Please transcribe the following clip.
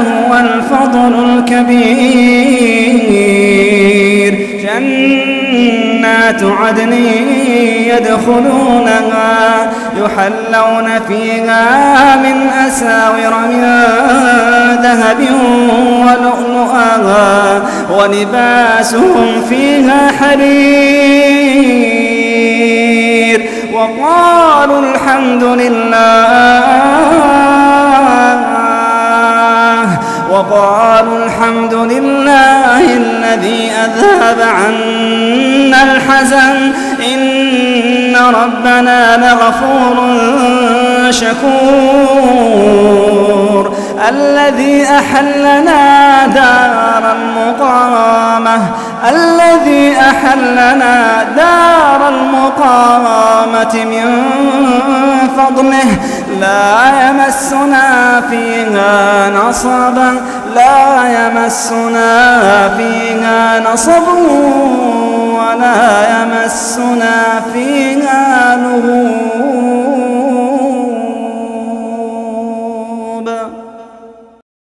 ذلك هو الفضل الكبير. جنات عدن يدخلونها يحلون فيها من أساور من ذهب ولؤلؤها ولباسهم فيها حرير. وقالوا الحمد لله وقالوا الحمد لله الذي أذهب عنا الحزن. إن ربنا لغفور شكور. الذي أحلنا دار المقامة. الذي أحلنا دار المقامة من فضله. لا يمسنا فيها نصبا لا يمسنا فيها نصب ولا يمسنا فيها